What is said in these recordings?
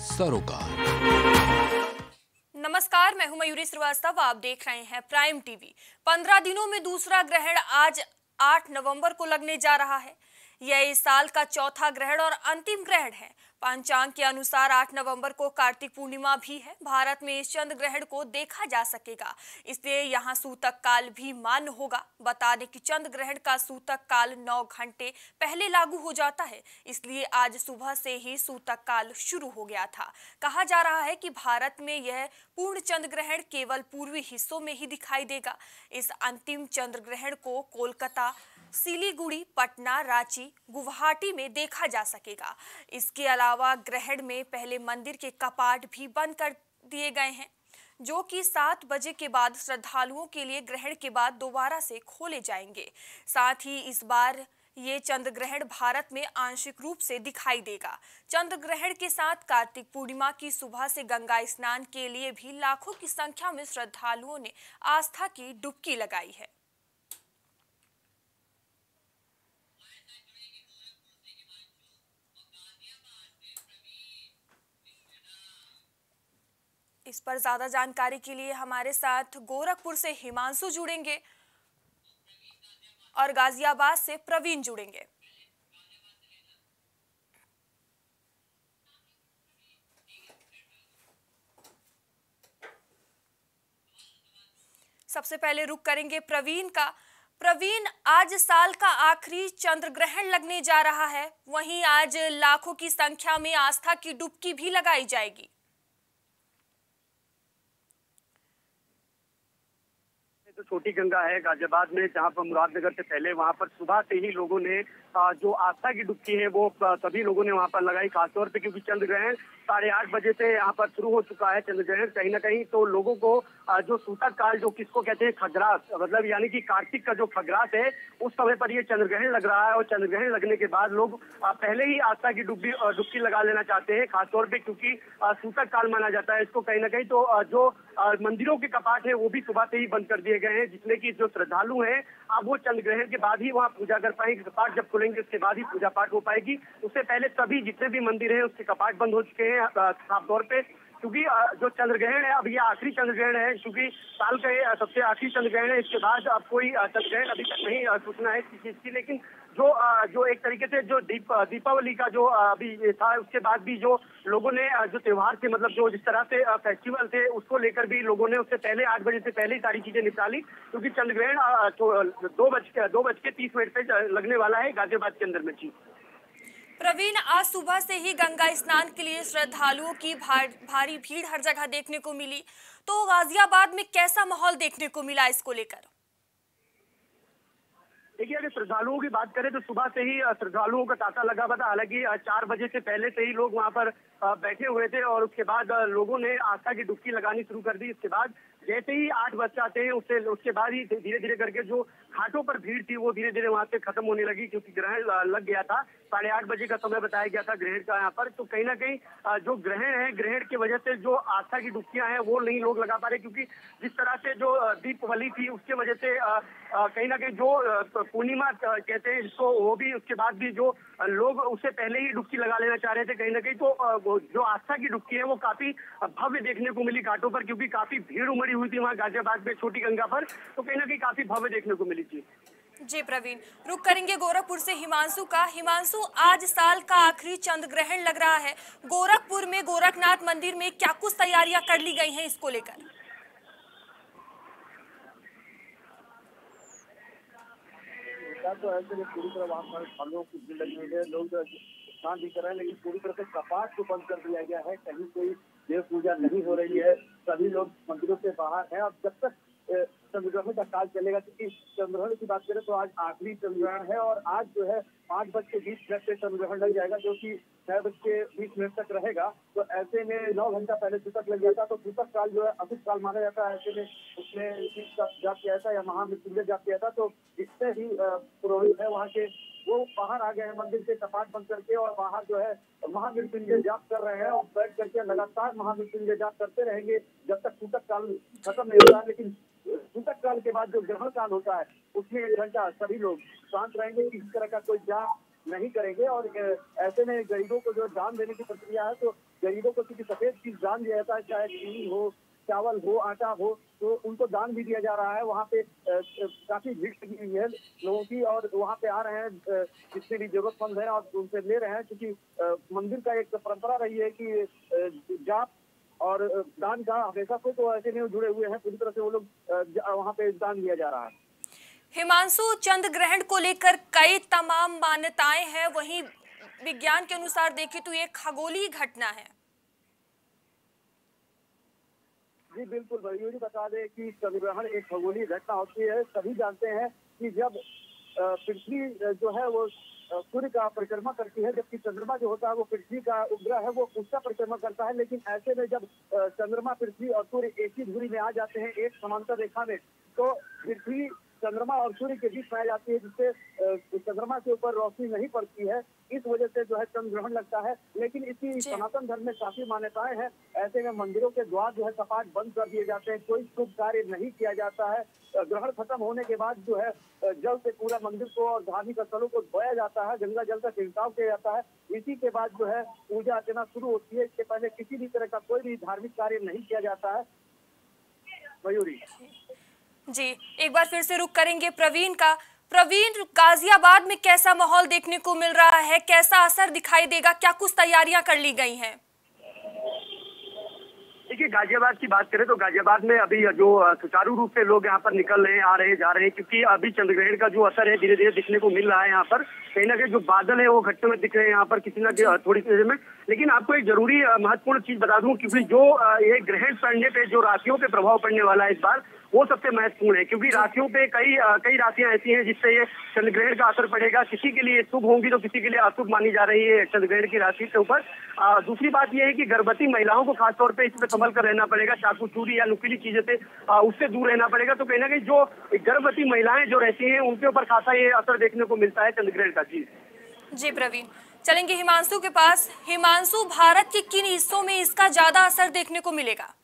सरोकार। नमस्कार, मैं हूँ मयूरी श्रीवास्तव, आप देख रहे हैं प्राइम टीवी। पंद्रह दिनों में दूसरा ग्रहण आज 8 नवंबर को लगने जा रहा है। यह इस साल का चौथा ग्रहण और अंतिम ग्रहण है। पंचांग के अनुसार 8 नवंबर को कार्तिक पूर्णिमा भी है। भारत में इस चंद्र ग्रहण को देखा जा सकेगा। इसलिए यहाँ सूतक काल भी मान्य होगा। बता दें कि चंद्र ग्रहण का सूतक काल 9 घंटे पहले लागू हो जाता है। इसलिए आज सुबह से ही सूतक काल शुरू हो गया था। कहा जा रहा है कि भारत में यह पूर्ण चंद्र ग्रहण केवल पूर्वी हिस्सों में ही दिखाई देगा। इस अंतिम चंद्र ग्रहण को कोलकाता सिलीगुड़ी, पटना, रांची, गुवाहाटी में देखा जा सकेगा। इसके अलावा ग्रहण में पहले मंदिर के कपाट भी बंद कर दिए गए हैं, जो कि सात बजे के बाद श्रद्धालुओं के लिए ग्रहण के बाद दोबारा से खोले जाएँगे। साथ ही इस बार ये चंद्र ग्रहण भारत में आंशिक रूप से दिखाई देगा। चंद्र ग्रहण के साथ कार्तिक पूर्णिमा की सुबह से गंगा स्नान के लिए भी लाखों की संख्या में श्रद्धालुओं ने आस्था की डुबकी लगाई है। इस पर ज़्यादा जानकारी के लिए हमारे साथ गोरखपुर से हिमांशु जुड़ेंगे और गाजियाबाद से प्रवीण जुड़ेंगे। सबसे पहले रुक करेंगे प्रवीण का। प्रवीण, आज साल का आखिरी चंद्र ग्रहण लगने जा रहा है। वहीं आज लाखों की संख्या में आस्था की डुबकी भी लगाई जाएगी। छोटी गंगा है गाजियाबाद में, जहाँ पर मुरादनगर से पहले, वहाँ पर सुबह से ही लोगों ने जो आस्था की डुबकी है, वो सभी लोगों ने वहाँ पर लगाई, खासतौर पर क्योंकि चंद्र ग्रहण साढ़े आठ बजे से यहाँ पर शुरू हो चुका है चंद्र ग्रहण कहीं ना कहीं तो लोगों को जो सूतक काल, जो किसको कहते हैं, खगरास मतलब यानी कि कार्तिक का जो खगरास है, उस समय पर ये चंद्र ग्रहण लग रहा है और चंद्र ग्रहण लगने के बाद लोग पहले ही आस्था की डुबकी डुबकी लगा लेना चाहते हैं, खासतौर पर क्योंकि सूतक काल माना जाता है। इसको कहीं ना कहीं तो जो मंदिरों के कपाट है, वो भी सुबह से ही बंद कर दिए गए हैं, जिसमें की जो श्रद्धालु हैं अब वो चंद्र ग्रहण के बाद ही वहाँ पूजा कर पाएँगे। कपाट जब खुलेंगे, उसके बाद ही पूजा पाठ हो पाएगी। उससे पहले सभी जितने भी मंदिर हैं, उसके कपाट बंद हो चुके हैं साफ़ तौर पर क्योंकि जो चंद्रग्रहण है, अब ये आखिरी चंद्रग्रहण है, क्योंकि साल का ये सबसे आखिरी चंद्रग्रहण है, इसके बाद अब कोई चंद्रग्रहण अभी तक नहीं सूचना है किसी चीज़ की, लेकिन जो जो एक तरीके से जो दीप दीपावली का जो अभी था उसके बाद भी जो लोगों ने जो त्योहार थे मतलब जो जिस तरह से फेस्टिवल थे उसको लेकर भी लोगों ने उससे पहले आठ बजे से पहले ही सारी चीज़ें निपटा ली क्योंकि चंद्र ग्रहण दो बज के दो बज के तीस मिनट पे लगने वाला है गाजियाबाद के अंदर में जी। प्रवीण आज सुबह से ही गंगा स्नान के लिए श्रद्धालुओं की भार, भारी भीड़ हर जगह देखने को मिली। तो गाजियाबाद में कैसा माहौल देखने को मिला इसको लेकर? देखिए, अगर श्रद्धालुओं की बात करें तो सुबह से ही श्रद्धालुओं का तांता लगा हुआ था। हालाँकि चार बजे से पहले से ही लोग वहाँ पर बैठे हुए थे और उसके बाद लोगों ने आस्था की डुबकी लगानी शुरू कर दी। इसके बाद जैसे ही आठ बज जाते हैं, उससे उसके बाद ही धीरे धीरे करके जो घाटों पर भीड़ थी, वो धीरे धीरे वहाँ से खत्म होने लगी, क्योंकि ग्रहण लग गया था। साढ़े आठ बजे का समय बताया गया था ग्रहण का यहाँ पर। तो कहीं ना कहीं जो ग्रहण है, ग्रहण की वजह से जो आस्था की डुबकियाँ हैं, वो नहीं लोग लगा पा रहे, क्योंकि जिस तरह से जो दीपावली थी, उसके वजह से कहीं ना कहीं जो पूर्णिमा कहते हैं इसको वो भी, उसके बाद भी जो लोग उससे पहले ही डुबकी लगा लेना चाह रहे थे कहीं ना कहीं तो जो आस्था की डुबकी है वो काफ़ी भव्य देखने को मिली घाटों पर, क्योंकि काफ़ी भीड़ उमड़ी हुई थी वहाँ गाजियाबाद में, छोटी गंगा पर तो कहीं ना कहीं काफ़ी भव्य देखने को मिली थी। जी प्रवीण, रुक करेंगे गोरखपुर से हिमांशु का। हिमांशु, आज साल का आखिरी चंद्र ग्रहण लग रहा है। गोरखपुर में गोरखनाथ मंदिर में क्या कुछ तैयारियाँ कर ली गई हैं इसको लेकर? तो ऐसे में पूरी तरह वहाँ पर फलों की भीड़ लगी हुई है, लोग स्नान भी कर रहे हैं, लेकिन पूरी तरह से कपाट को बंद कर दिया गया है। कहीं कोई देव पूजा नहीं हो रही है, सभी लोग मंदिरों से बाहर हैं और जब तक चंद्रग्रहण का काल चलेगा, क्योंकि चंद्रग्रहण की बात करें तो आज आखिरी चंद्रग्रहण है और आज जो है पाँच बज के बीस मिनट से चंद्रग्रहण लग जाएगा, जो कि छह बज के बीस मिनट तक रहेगा। तो ऐसे में नौ घंटा पहले सूतक लग जाता तो सूतक काल जो है अभित काल माना जाता है। ऐसे में उसमें जाप किया था, या महामृत्युंजय जाप किया था। तो जितने ही पुरोहित है वहाँ के, वो बाहर आ गए हैं मंदिर से, कपाट बंद करके, और बाहर जो है महामृत्युंजय जाप कर रहे हैं, और बैठ करके लगातार महामृत्युंजय जाप करते रहेंगे, जब तक सूतक काल खत्म नहीं होता लेकिन सूतक काल के बाद जो ग्रहण काल होता है, उसमें एक घंटा सभी लोग शांत रहेंगे किसी तरह का कोई जाप नहीं करेंगे और ऐसे में गरीबों को जो दान देने की प्रक्रिया है तो गरीबों को क्योंकि सफ़ेद चीज़ दान दिया जाता है, चाहे चीनी हो, चावल हो, आटा हो तो उनको दान भी दिया जा रहा है। वहाँ पे काफ़ी भीड़ लगी हुई है लोगों की और वहाँ पे आ रहे हैं जितने भी जरूरतमंद है और उनसे ले रहे हैं, क्योंकि मंदिर का एक परंपरा रही है कि जाप और दान का हमेशा से तो ऐसे नहीं जुड़े हुए हैं, पूरी तरह से वो लोग वहाँ पे दान दिया जा रहा है। हिमांशु चंद्र ग्रहण को लेकर कई तमाम मान्यताएँ हैं। वहीं विज्ञान के अनुसार देखें तो ये खगोलीय घटना है। जी, बिल्कुल मयूरी बता दें कि चंद्र ग्रहण एक खगोलीय घटना होती है, सभी जानते हैं कि जब पृथ्वी जो है वो सूर्य का परिक्रमा करती है, जबकि चंद्रमा जो होता है वो पृथ्वी का उपग्रह है, वो उसका परिक्रमा करता है, लेकिन ऐसे में जब चंद्रमा, पृथ्वी और सूर्य एक ही धुरी में आ जाते हैं, एक समांतर रेखा में तो पृथ्वी चंद्रमा और सूर्य के बीच पाई जाती है जिससे चंद्रमा के ऊपर रोशनी नहीं पड़ती है। इस वजह से जो है चंद्र ग्रहण लगता है। लेकिन इसी सनातन धर्म में काफ़ी मान्यताएँ हैं। ऐसे में मंदिरों के द्वार जो है सपाट बंद कर दिए जाते हैं। कोई शुभ कार्य नहीं किया जाता है। ग्रहण खत्म होने के बाद जो है जल से पूरा मंदिर को और धार्मिक स्थलों को धोया जाता है। गंगा जल का छिड़काव किया जाता है। इसी के बाद जो है पूजा अर्चना शुरू होती है। इसके पहले किसी भी तरह का कोई भी धार्मिक कार्य नहीं किया जाता है। मयूरी। जी एक बार फिर से रुक करेंगे प्रवीण का। प्रवीण गाजियाबाद में कैसा माहौल देखने को मिल रहा है? कैसा असर दिखाई देगा? क्या कुछ तैयारियाँ कर ली गई हैं? देखिए गाजियाबाद की बात करें तो गाजियाबाद में अभी जो सुचारू रूप से लोग यहाँ पर निकल रहे हैं आ रहे हैं जा रहे हैं क्योंकि अभी चंद्रग्रहण का जो असर है धीरे धीरे दिखने को मिल रहा है यहाँ पर। कहीं ना कहीं जो बादल है वो घटते हुए दिख रहे हैं यहाँ पर किसी ना थोड़ी देर में। लेकिन आपको एक ज़रूरी महत्वपूर्ण चीज़ बता दूँ क्योंकि जो। ये ग्रहण पड़ने पे जो राशियों पे प्रभाव पड़ने वाला है इस बार वो सबसे महत्वपूर्ण है, क्योंकि राशियों पे कई कई राशियाँ ऐसी हैं जिससे ये चंद्रग्रहण का असर पड़ेगा। किसी के लिए शुभ होंगी तो किसी के लिए अशुभ मानी जा रही है चंद्रग्रहण की राशि के ऊपर। दूसरी बात यह है कि गर्भवती महिलाओं को खासतौर पर इसमें संभल कर रहना पड़ेगा चाकू चूरी या नुकीली चीज़ें से उससे दूर रहना पड़ेगा। तो कहीं ना कहीं जो गर्भवती महिलाएँ जो रहती हैं, उनके ऊपर खासा ये असर देखने को मिलता है चंद्रग्रहण का। चीज़ जी, प्रवीण। चलेंगे हिमांशु के पास। हिमांशु, भारत के किन हिस्सों में इसका ज़्यादा असर देखने को मिलेगा?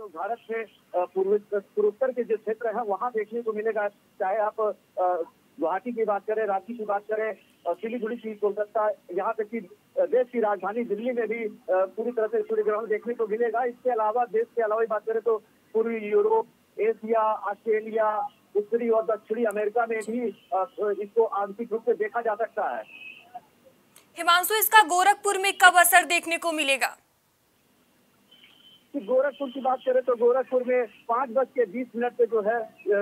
भारत में पूर्वोत्तर के जो क्षेत्र है, वहाँ देखने को मिलेगा। चाहे आप गुवाहाटी की बात करें, रांची की बात करें सिलीगुड़ी की, कोलकाता, यहाँ तक की देश की राजधानी दिल्ली में भी पूरी तरह से सूर्य ग्रहण देखने को मिलेगा। इसके अलावा, देश के अलावा बात करें तो पूर्वी यूरोप, एशिया, ऑस्ट्रेलिया, उत्तरी और दक्षिणी अमेरिका में भी इसको आंशिक रूप से देखा जा सकता है। हिमांशु, इसका गोरखपुर में कब असर देखने को मिलेगा? कि गोरखपुर की बात करें तो गोरखपुर में पाँच बज के बीस मिनट पे जो है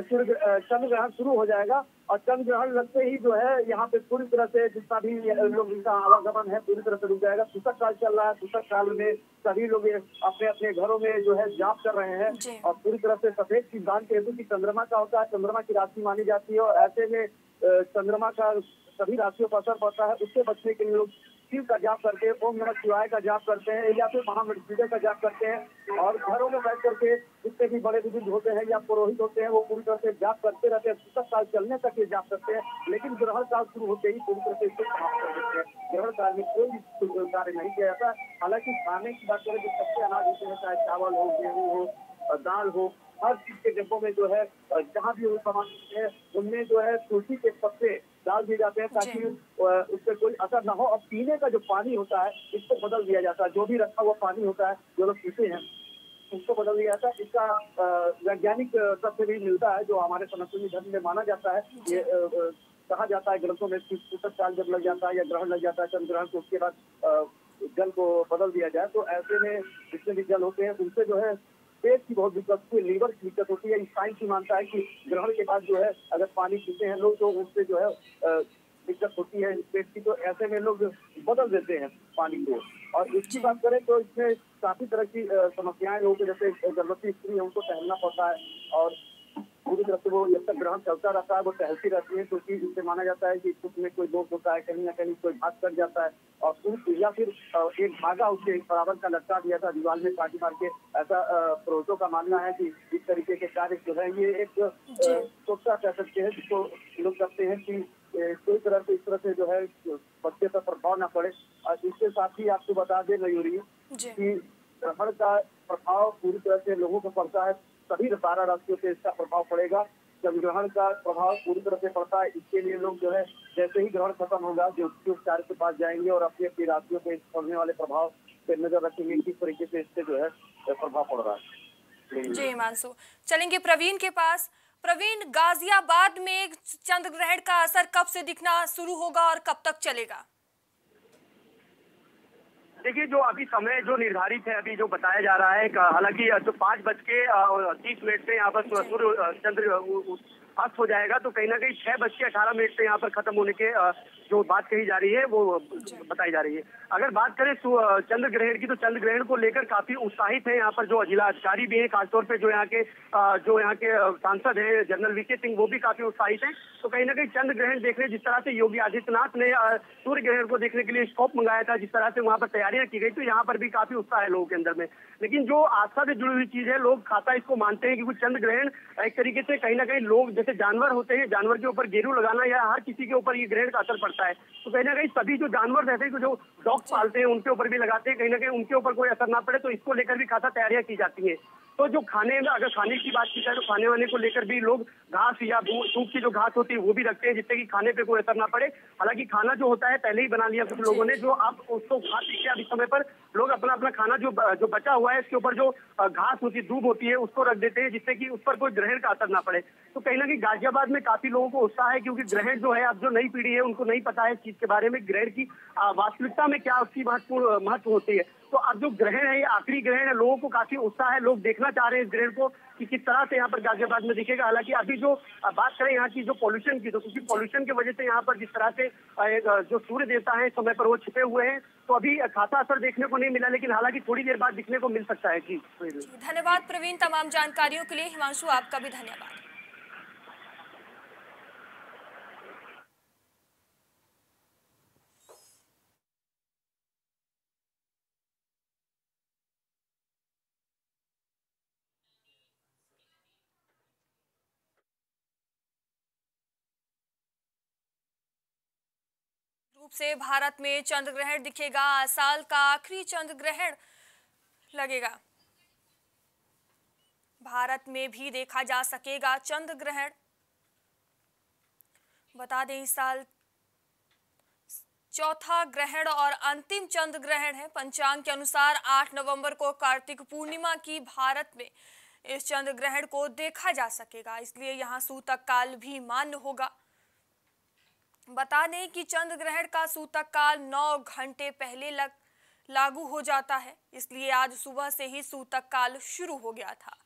सूर्य चंद्र ग्रहण शुरू हो जाएगा और चंद्र ग्रहण लगते ही जो है यहाँ पे पूरी तरह से जितना भी लोग इनका आवागमन है पूरी तरह से रुक जाएगा। सूतक काल चल रहा है सूतक काल में सभी लोग अपने अपने घरों में जो है जाप कर रहे हैं और पूरी तरह से सफ़ेद सिद्धांत हेतु की चंद्रमा का होता है चंद्रमा की राशि मानी जाती है और ऐसे में चंद्रमा का सभी राशियों पर असर पड़ता है। उससे बचने के लिए लोग शिव का जाप करते हैं ओम नमः शिवाय का जाप करते हैं, या फिर महामृत्युंजय का जाप करते हैं, और घरों में बैठ करके जितने भी बड़े बुज़ुर्ग होते हैं या पुरोहित होते हैं, वो पूरी तरह से जाप करते रहते हैं। पुस्तक काल चलने तक ये जाप करते हैं, लेकिन ग्रहण काल शुरू होते ही पूरी तरह से इसको समाप्त कर देते हैं। ग्रहण काल में कोई भी कार्य नहीं किया जाता। हालाँकि खाने की बात करें, जो सबसे अनाज होते हैं, चाहे चावल हो, गेहूँ हो दाल हो, हर चीज़ के डिब्बों में जो है जहाँ भी वो सामान है, उनमें जो है तुलसी के पत्ते डाल दिए जाते हैं ताकि उस पर कोई असर ना हो। और पीने का जो पानी होता है इसको बदल दिया जाता है। जो भी रखा हुआ पानी होता है जो लोग पीते हैं उसको बदल दिया जाता है। इसका वैज्ञानिक तथ्य भी मिलता है जो हमारे सनातनी धर्म में माना जाता है। ये कहा जाता है ग्रंथों में काल जब लग जाता है या ग्रहण लग जाता है चंद्र ग्रहण को उसके बाद जल को बदल दिया जाए। तो ऐसे में जितने भी जल होते हैं उनसे जो है पेट की बहुत दिक्कत होती है लीवर की दिक्कत होती है साइंस की मानता है कि ग्रहण के बाद जो है अगर पानी पीते हैं लोग तो उससे जो है दिक्कत होती है पेट की। तो ऐसे में लोग बदल देते हैं पानी को। और इसकी बात करें तो इसमें काफ़ी तरह की समस्याएँ लोगों को जैसे गर्भवती स्त्री है उनको टहलना पड़ता है और पूरी तरह से वो जब तक ग्रहण चलता रहता है वो टहलती रहती है क्योंकि इससे माना जाता है कि कुछ में कोई दोष होता है कहीं ना कहीं कोई भाग कर जाता है और या फिर एक धागा उसके बराबर का लटका दिया था दीवार में पार्टी मार के ऐसा पुरोहितों का मानना है कि इस तरीके के कार्य जो है ये एक सोचा कह सकते हैं जिसको लोग कहते हैं कि कोई तरह से इस तरह से जो है बच्चे पर प्रभाव न पड़े। और इसके साथ ही आपको बता दें मयूरी की ग्रहण का प्रभाव पूरी तरह से लोगों को पड़ता है। सभी बारह राशियों पे इसका प्रभाव पड़ेगा। चंद्रग्रहण का प्रभाव पूरी तरह से पड़ता है, इसके लिए लोग जो है, जैसे ही ग्रहण खत्म होगा ज्योतिषी उपचार के पास जाएँगे और अपनी अपनी राशियों पे पड़ने वाले प्रभाव पे नज़र रखेंगे किस तरीके से इससे जो है प्रभाव पड़ रहा है। जी हिमांशु चलेंगे प्रवीण के पास। प्रवीण, गाजियाबाद में चंद्र ग्रहण का असर कब से दिखना शुरू होगा और कब तक चलेगा? देखिए जो अभी समय जो निर्धारित है अभी जो बताया जा रहा है हालाँकि जो पाँच बज के तीस मिनट से यहाँ पर सूर्य चंद्र अस्त हो जाएगा तो कहीं ना कहीं छह बज के अठारह मिनट से यहाँ पर खत्म होने के जो बात कही जा रही है, वो बताई जा रही है। अगर बात करें चंद्र ग्रहण की तो चंद्र ग्रहण को लेकर काफ़ी उत्साहित है यहाँ पर जो जिला अधिकारी भी है, खासतौर पर जो यहाँ के जो यहाँ के सांसद है, जनरल वीके सिंह, वो भी काफ़ी उत्साहित है। तो कहीं ना कहीं चंद्र ग्रहण देखने, जिस तरह से योगी आदित्यनाथ ने सूर्य ग्रहण को देखने के लिए स्कोप मंगाया था, जिस तरह से वहाँ पर तैयारियाँ की गई तो यहाँ पर भी काफ़ी उत्साह है लोगों के अंदर में। लेकिन जो आस्था से जुड़ी हुई चीज़ है, लोग खाता इसको मानते हैं क्योंकि चंद्र ग्रहण एक तरीके से कहीं ना कहीं लोग जैसे जानवर होते हैं, जानवर के ऊपर गेरू लगाना या हर किसी के ऊपर ये ग्रहण का असर पड़ता है। तो कहीं ना कहीं सभी जो जानवर रहते हैं, जो डॉग पालते हैं, उनके ऊपर भी लगाते हैं, कहीं ना कहीं उनके ऊपर कोई असर ना पड़े तो इसको लेकर भी खासा तैयारियाँ की जाती है। तो जो खाने में अगर खाने की बात की जाए तो खाने वाने को लेकर भी लोग घास या सूख की जो घास होती है वो भी रखते हैं, जिससे कि खाने पे कोई असर ना पड़े। हालाँकि खाना जो होता है, पहले ही बना लिया कुछ लोगों ने, जो अब उसको खा पीते अभी समय पर लोग अपना अपना खाना जो जो बचा हुआ है, इसके ऊपर जो घास होती है दूब होती है, उसको रख देते हैं, जिससे कि उस पर कोई ग्रहण का असर ना पड़े। तो कहीं ना कहीं गाजियाबाद में काफ़ी लोगों को उत्साह है, क्योंकि ग्रहण जो है, अब जो नई पीढ़ी है, उनको नहीं पता है इस चीज़ के बारे में, ग्रहण की वास्तविकता में क्या उसकी महत्वपूर्ण, महत्व होती है। तो अब जो ग्रहण है, ये आखिरी ग्रहण है, लोगों को काफ़ी उत्साह है, लोग देखना चाह रहे हैं इस ग्रहण को कि किस तरह से यहाँ पर गाजियाबाद में दिखेगा। हालाँकि अभी जो बात करें यहाँ की जो पॉल्यूशन की तो क्योंकि पॉल्यूशन की वजह से यहाँ पर जिस तरह से जो सूर्य देवता है समय पर वो छिपे हुए हैं तो अभी खासा असर देखने को नहीं मिला, लेकिन हालाँकि थोड़ी देर बाद दिखने को मिल सकता है। जी। धन्यवाद प्रवीण, तमाम जानकारियों के लिए। हिमांशु, आपका भी धन्यवाद। रूप से भारत में चंद्र ग्रहण दिखेगा। साल का आखिरी चंद्र ग्रहण लगेगा। भारत में भी देखा जा सकेगा चंद्र ग्रहण। बता दें इस साल चौथा ग्रहण और अंतिम चंद्र ग्रहण है। पंचांग के अनुसार 8 नवंबर को कार्तिक पूर्णिमा की भारत में इस चंद्र ग्रहण को देखा जा सकेगा। इसलिए यहाँ सूतक काल भी मान्य होगा। बता दें कि चंद्र ग्रहण का सूतक काल नौ घंटे पहले लग, लागू हो जाता है। इसलिए आज सुबह से ही सूतक काल शुरू हो गया था।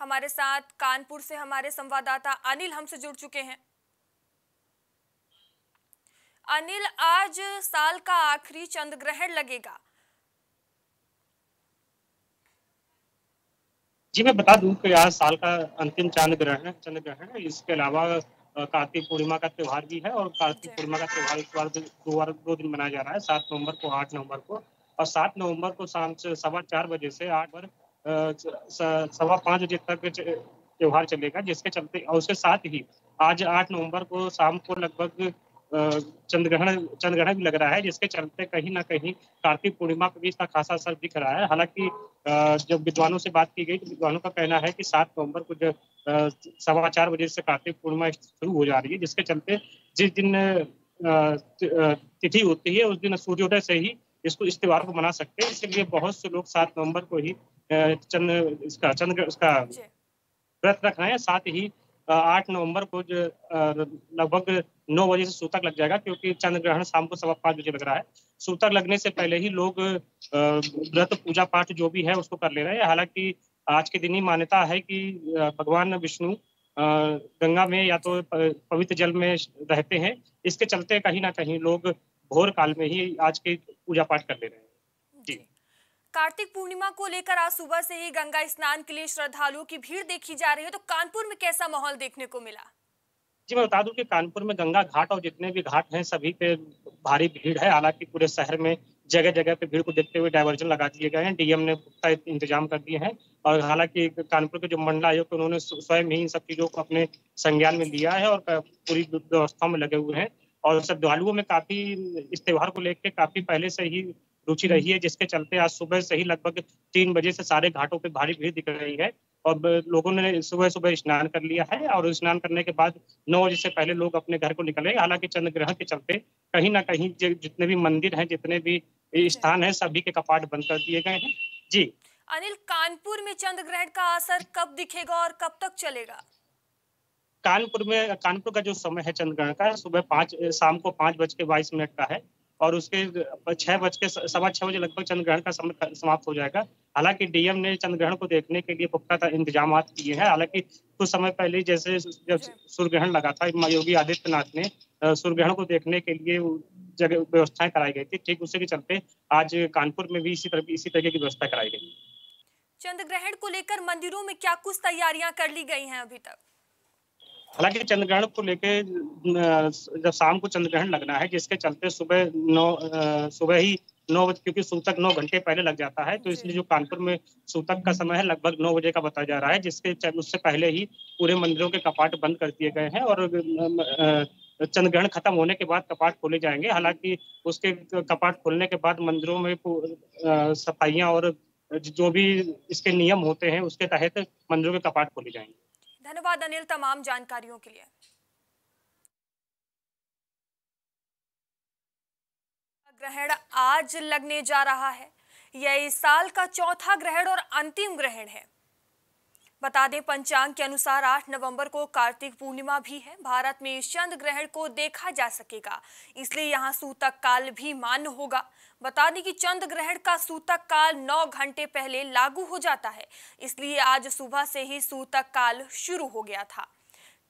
हमारे साथ कानपुर से हमारे संवाददाता अनिल हमसे जुड़ चुके हैं। अनिल, आज साल का आखिरी चंद्र ग्रहण लगेगा। जी, मैं बता दूँ कि आज साल का अंतिम चाँद ग्रहण चंद्र ग्रहण है। इसके अलावा कार्तिक पूर्णिमा का त्यौहार भी है और कार्तिक पूर्णिमा का त्यौहार इस बार दो बार, दो दिन मनाया जा रहा है, सात नवंबर को, आठ नवंबर को। और सात नवंबर को शाम से सवा चार बजे से आठ पर सवा पाँच बजे तक त्योहार चलेगा, जिसके चलते, और उसके साथ ही आज आठ नवंबर को शाम को लगभग चंद्रग्रहण चंद्रग्रहण भी लग रहा है जिसके चलते कहीं ना कहीं कार्तिक पूर्णिमा पर भी इसका खासा असर दिख रहा है। हालाँकि जब विद्वानों से बात की गई तो विद्वानों का कहना है कि सात नवंबर को जब सवा चार बजे से कार्तिक पूर्णिमा शुरू हो जा रही है जिसके चलते जिस दिन तिथि होती है उस दिन सूर्योदय से ही इसको इस त्योहार को मना सकते हैं। इसलिए बहुत से लोग सात नवंबर को ही चंद्र इसका चंद्र उसका व्रत रख रहे हैं साथ ही आठ नवंबर को लगभग नौ बजे से सूतक लग जाएगा, क्योंकि चंद्र ग्रहण शाम को सवा पाँच बजे लग रहा है। सूतक लगने से पहले ही लोग व्रत, पूजा पाठ जो भी है, उसको कर ले रहे हैं। हालाँकि आज के दिन ही मान्यता है कि भगवान विष्णु गंगा में या तो पवित्र जल में रहते हैं। इसके चलते कहीं ना कहीं लोग भोर काल में ही आज के पूजा पाठ कर ले रहे हैं। जी। कार्तिक पूर्णिमा को लेकर आज सुबह से ही गंगा स्नान के लिए श्रद्धालुओं की भीड़ देखी जा रही है। तो कानपुर में कैसा माहौल देखने को मिला? जी, मैं बता दूँ कि कानपुर में गंगा घाट और जितने भी घाट हैं, सभी पे भारी भीड़ है। हालाँकि पूरे शहर में जगह जगह पे भीड़ को देखते हुए डायवर्जन लगा दिए गए हैं। डीएम ने पुख्ता इंतज़ाम कर दिए हैं और हालाँकि कानपुर के जो मंडल आयोग उन्होंने स्वयं ही इन सब चीज़ों को अपने संज्ञान में लिया है और पूरी व्यवस्था में लगे हुए हैं। और श्रद्धालुओं में काफ़ी, इस त्योहार को लेकर काफ़ी पहले से ही रुचि रही है जिसके चलते आज सुबह से ही लगभग तीन बजे से सारे घाटों पे भारी भीड़ दिख रही है। और लोगों ने सुबह सुबह स्नान कर लिया है और स्नान करने के बाद नौ बजे से पहले लोग अपने घर को निकले। हालाँकि चंद्र ग्रहण के चलते कहीं ना कहीं जितने भी मंदिर हैं जितने भी स्थान है सभी के कपाट बंद कर दिए गए हैं। जी। अनिल कानपुर में चंद्र ग्रहण का असर कब दिखेगा और कब तक चलेगा? कानपुर में कानपुर का जो समय है चंद्र ग्रहण का सुबह पाँच शाम को पाँच बज के बाईस मिनट का है। और उसके छह बज के सवा छह बजे लगभग चंद्रग्रहण का समय समाप्त हो जाएगा। हालाँकि डीएम ने चंद्र ग्रहण को देखने के लिए पुख्ता इंतज़ाम किए हैं। हालाँकि कुछ समय पहले जैसे जब सूर्य ग्रहण लगा था योगी आदित्यनाथ ने सूर्य ग्रहण को देखने के लिए जगह, व्यवस्थाएँ कराई गई थी। ठीक उसी के चलते आज कानपुर में भी इसी तरह इसी तरह की व्यवस्था कराई गई। चंद्र ग्रहण को लेकर मंदिरों में क्या कुछ तैयारियाँ कर ली गई हैं अभी तक? हालाँकि चंद्रग्रहण को लेके जब शाम को चंद्रग्रहण लगना है जिसके चलते सुबह नौ सुबह ही नौ बजे क्योंकि सूतक नौ घंटे पहले लग जाता है तो इसलिए जो कानपुर में सूतक का समय है लगभग नौ बजे का बताया जा रहा है जिसके उससे पहले ही पूरे मंदिरों के कपाट बंद कर दिए गए हैं और चंद्रग्रहण खत्म होने के बाद कपाट खोले जाएँगे। हालाँकि उसके कपाट खोलने के बाद मंदिरों में सफाइयाँ और जो भी इसके नियम होते हैं उसके तहत मंदिरों के कपाट खोले जाएँगे। धन्यवाद अनिल तमाम जानकारियों के लिए। ग्रहण आज लगने जा रहा है। यह इस साल का चौथा ग्रहण और अंतिम ग्रहण है। बता दें, पंचांग के अनुसार 8 नवंबर को कार्तिक पूर्णिमा भी है। भारत में इस चंद्र ग्रहण को देखा जा सकेगा। इसलिए यहाँ सूतक काल भी मान्य होगा। बता दें कि चंद्र ग्रहण का सूतक काल 9 घंटे पहले लागू हो जाता है। इसलिए आज सुबह से ही सूतक काल शुरू हो गया था।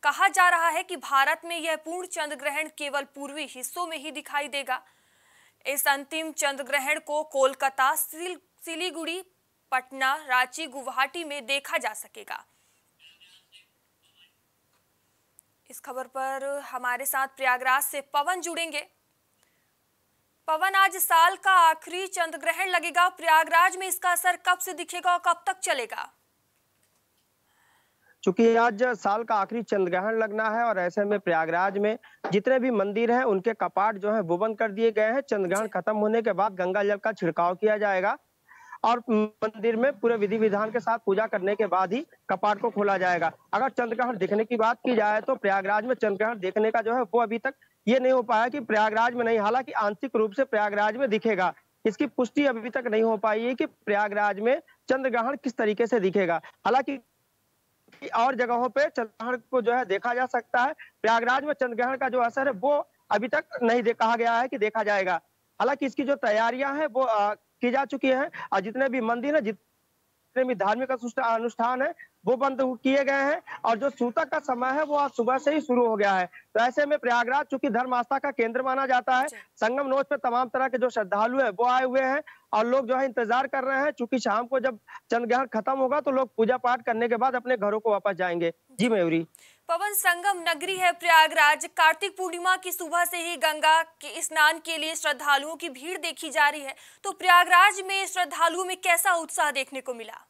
कहा जा रहा है कि भारत में यह पूर्ण चंद्र ग्रहण केवल पूर्वी हिस्सों में ही दिखाई देगा। इस अंतिम चंद्र ग्रहण को कोलकाता सिलीगुड़ी, पटना, रांची, गुवाहाटी में देखा जा सकेगा। इस खबर पर हमारे साथ प्रयागराज से पवन जुड़ेंगे। पवन आज साल का आखिरी चंद्र ग्रहण लगेगा। प्रयागराज में इसका असर कब से दिखेगा और कब तक चलेगा? चूँकि आज साल का आखिरी चंद्र ग्रहण लगना है और ऐसे में प्रयागराज में जितने भी मंदिर हैं उनके कपाट जो है वो बंद कर दिए गए हैं। चंद्र ग्रहण खत्म होने के बाद गंगा जल का छिड़काव किया जाएगा और मंदिर में पूरे विधि विधान के साथ पूजा करने के बाद ही कपाट को खोला जाएगा। अगर चंद्रग्रहण दिखने की बात की जाए तो प्रयागराज में चंद्रग्रहण देखने का जो है वो अभी तक ये नहीं हो पाया कि प्रयागराज में नहीं, हालाँकि आंशिक रूप से प्रयागराज में दिखेगा। इसकी पुष्टि अभी तक नहीं हो पाई है कि प्रयागराज में चंद्रग्रहण किस तरीके से दिखेगा। हालाँकि और जगहों पे चंद्रग्रहण को जो है देखा जा सकता है। प्रयागराज में चंद्रग्रहण का जो असर है, वो अभी तक नहीं कहा गया है कि देखा जाएगा। हालाँकि इसकी जो तैयारियाँ हैं, वो की जा चुकी है। और जितने भी मंदिर है, जितने भी धार्मिक अनुष्ठान है वो बंद किए गए हैं और जो सूतक का समय है वो आज सुबह से ही शुरू हो गया है। तो ऐसे में प्रयागराज चूँकि धर्म आस्था का केंद्र माना जाता है संगम नोच पे तमाम तरह के जो श्रद्धालु है वो आए हुए हैं और लोग जो है इंतज़ार कर रहे हैं चूँकि शाम को जब चंद्र ग्रहण खत्म होगा तो लोग पूजा पाठ करने के बाद अपने घरों को वापस जाएँगे। जी मयूरी। पवन संगम नगरी है प्रयागराज। कार्तिक पूर्णिमा की सुबह से ही गंगा के स्नान के लिए श्रद्धालुओं की भीड़ देखी जा रही है। तो प्रयागराज में श्रद्धालुओं में कैसा उत्साह देखने को मिला?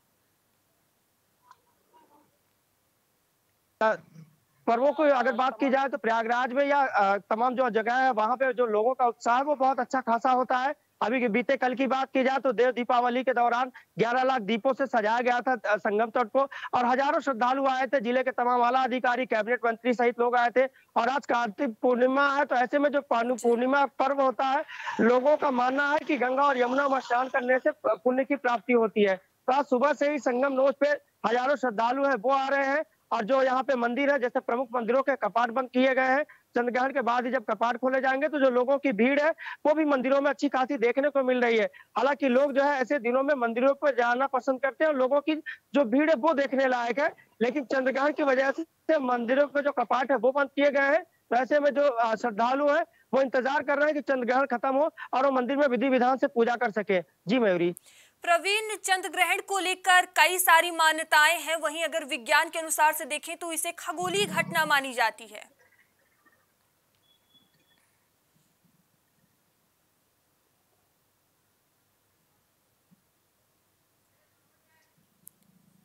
पर्वों को अगर बात की जाए तो प्रयागराज में या तमाम जो जगह है वहाँ पे जो लोगों का उत्साह है वो बहुत अच्छा खासा होता है। अभी के बीते कल की बात की जाए तो देव दीपावली के दौरान 11 लाख दीपों से सजाया गया था संगम तट को और हज़ारों श्रद्धालु आए थे। ज़िले के तमाम आला अधिकारी कैबिनेट मंत्री सहित लोग आए थे और आज कार्तिक पूर्णिमा है तो ऐसे में जो पूर्णिमा पर्व होता है लोगों का मानना है कि गंगा और यमुना में स्नान करने से पुण्य की प्राप्ति होती है। तो आज सुबह से ही संगम नोच पे हज़ारों श्रद्धालु है वो आ रहे हैं। और जो यहाँ पे मंदिर है, जैसे प्रमुख मंदिरों के कपाट बंद किए गए हैं, चंद्रग्रहण के बाद ही जब कपाट खोले जाएँगे तो जो लोगों की भीड़ है, वो भी मंदिरों में अच्छी खासी देखने को मिल रही है। हालाँकि लोग जो है, ऐसे दिनों में मंदिरों पर जाना पसंद करते हैं और लोगों की जो भीड़ है, वो देखने लायक है। लेकिन चंद्रग्रहण की वजह से मंदिरों के जो कपाट है, वो बंद किए गए हैं। तो ऐसे में जो श्रद्धालु है, वो इंतज़ार कर रहे हैं कि चंद्रग्रहण खत्म हो और वो मंदिर में विधि विधान से पूजा कर सके। जी मयूरी। प्रवीण चंद्र ग्रहण को लेकर कई सारी मान्यताएँ हैं। वहीं अगर विज्ञान के अनुसार से देखें तो इसे खगोलीय घटना मानी जाती है।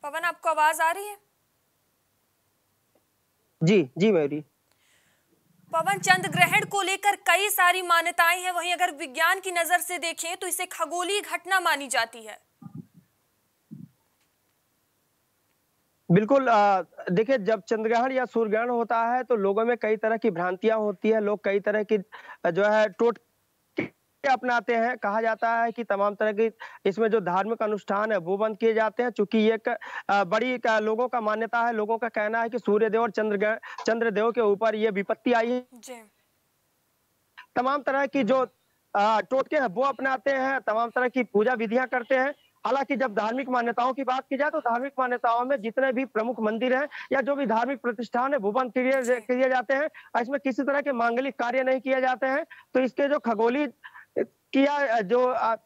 पवन, आपको आवाज़ आ रही है? जी जी, मेरी। पवन चंद्र ग्रहण को लेकर कई सारी मान्यताएँ हैं। वहीं अगर विज्ञान की नज़र से देखें तो इसे खगोलीय घटना मानी जाती है। बिल्कुल देखिए, जब चंद्रग्रहण या सूर्य ग्रहण होता है तो लोगों में कई तरह की भ्रांतियाँ होती है। लोग कई तरह की, जो है, टोट अपनाते हैं। कहा जाता है कि तमाम तरह की इसमें जो धार्मिक अनुष्ठान है वो बंद किए जाते हैं चूँकि ये एक बड़ी का, लोगों का मान्यता है। लोगों का कहना है कि सूर्यदेव और चंद्र चंद्रदेव के ऊपर ये विपत्ति आई है। तमाम तरह की जो टोटके हैं वो अपनाते हैं। तमाम तरह की पूजा विधियाँ करते हैं। हालाँकि जब धार्मिक मान्यताओं की बात की जाए तो धार्मिक मान्यताओं में जितने भी प्रमुख मंदिर हैं या जो भी धार्मिक प्रतिष्ठान है वो बंद किए जाते हैं। इसमें किसी तरह के मांगलिक कार्य नहीं किए जाते हैं। तो इसके जो खगोली किया, जो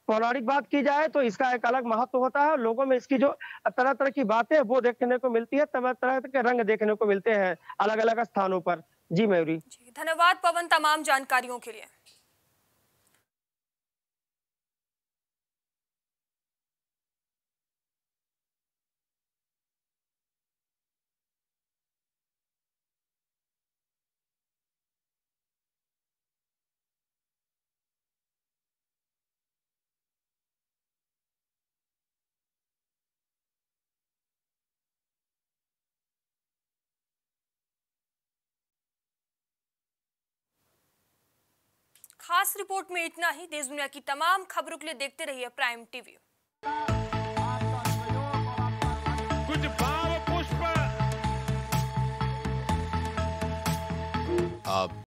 पौराणिक बात की जाए तो इसका एक अलग महत्व होता है। लोगों में इसकी जो तरह तरह की बातें, वो देखने को मिलती है तरह तरह के रंग देखने को मिलते हैं अलग अलग स्थानों पर। जी मयूरी। धन्यवाद पवन तमाम जानकारियों के लिए। खास रिपोर्ट में इतना ही। देश दुनिया की तमाम खबरों के लिए देखते रहिए प्राइम टीवी। कुछ भाव पुष्प। आप